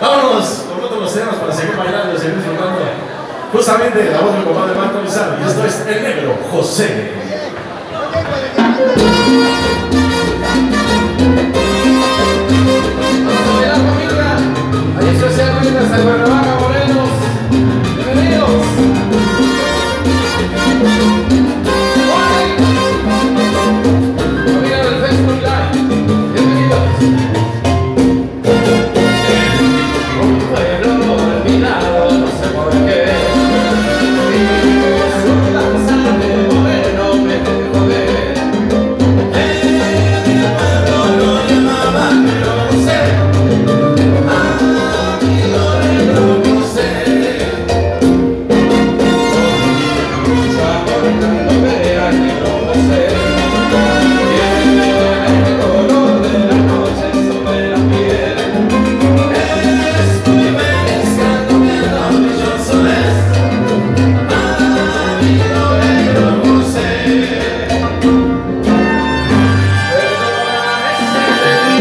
Vámonos con los temas para seguir bailando y seguir disfrutando. Justamente la voz de del compadre Marco Lizardo. Y esto es El Negro José. Ahí está, se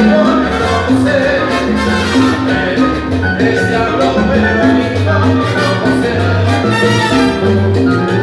Thank you. no.